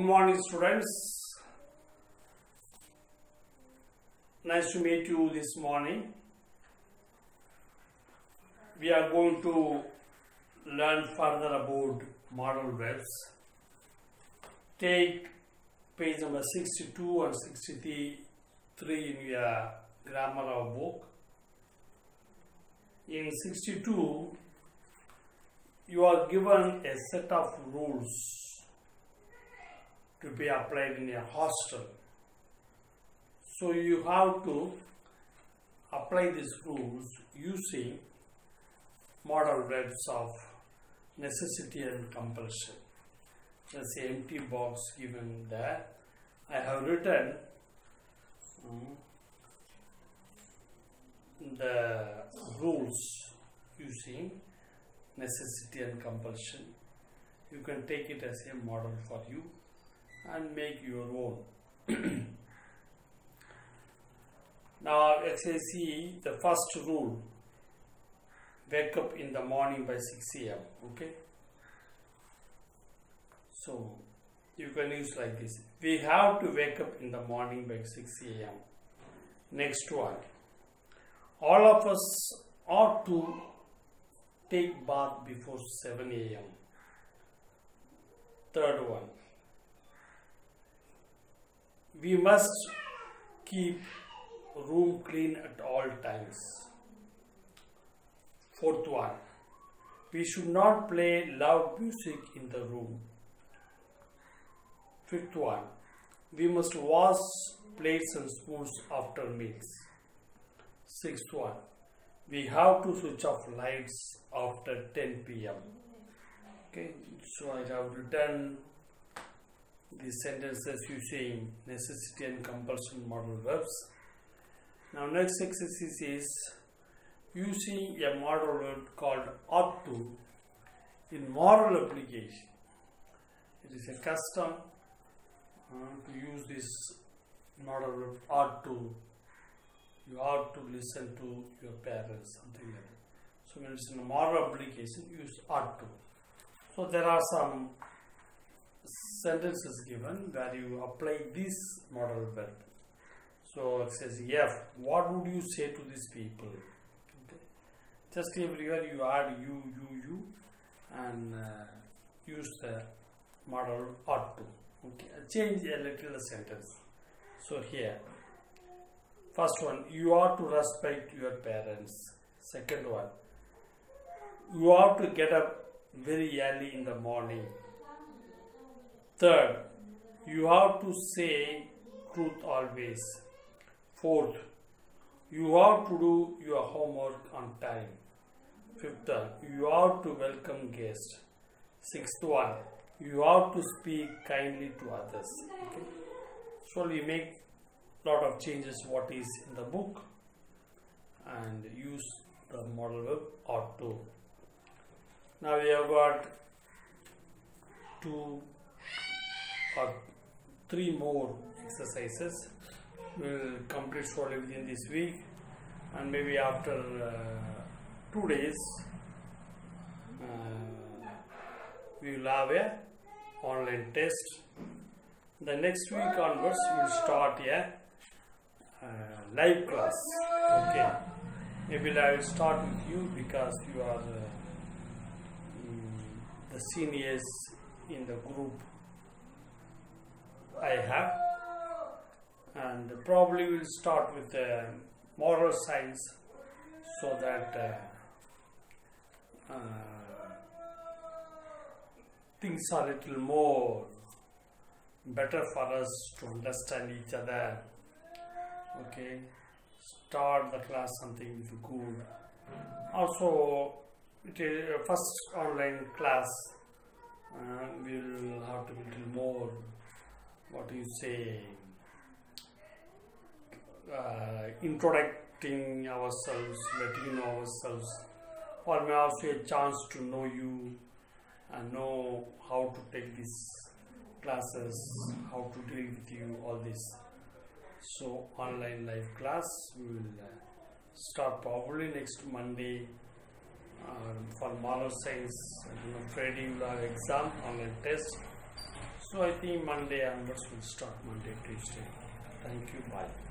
Good morning, students. Nice to meet you this morning. We are going to learn further about modal verbs. Take page number 62 and 63 in your grammar of book. In 62, you are given a set of rules to be applied in a hostel. So you have to apply these rules using modal verbs of necessity and compulsion. An empty box given there. I have written um, the rules using necessity and compulsion. You can take it as a model for you and make your own. now, exercise C, the first rule wake up in the morning by 6 am. Okay, so you can use like this. We have to wake up in the morning by 6 am. Next one, all of us ought to take bath before 7 am. Third one, we must keep room clean at all times. Fourth one, we should not play loud music in the room. Fifth one, we must wash plates and spoons after meals. Sixth one, we have to switch off lights after 10 pm. Okay, so I have written the sentences using necessity and compulsion modal verbs. Now next exercise is using a modal verb called ought to in moral application. It is a custom uh, to use this modal verb ought to. You ought to listen to your parents, something like that. So when it's in a moral application, use ought to. So there are some sentences given where you apply this modal verb. So it says F. What would you say to these people? Okay. Just everywhere you add you, you, you, and uh, use the model ought to. Okay. Change a little sentence. So here, first one, you ought to respect your parents. Second one, you ought to get up very early in the morning. Third, you have to say truth always. Fourth, you have to do your homework on time. Fifth, you have to welcome guests. Sixth one, you have to speak kindly to others. Okay? So we make lot of changes what is in the book and use the modal verb ought to. Now we have got two or three more exercises. Will complete shortly within this week, and maybe after uh, two days, uh, we will have a online test. The next week onwards, we will start a uh, live class. Okay, maybe I will start with you because you are uh, mm, the seniors in the group I have. And probably we'll start with uh, moral science so that uh, uh, things are a little more better for us to understand each other. Okay? Start the class something with good. Also it is uh, first online class uh, we'll have to be little more what do you say uh, introducing ourselves letting you know ourselves or may also a chance to know you and know how to take these classes how to deal with you all this. So online live class we will uh, start probably next monday uh, for moral science I don't know, Friday will have exam online test So I think Monday onwards we'll start Monday, Tuesday. Thank you. Bye.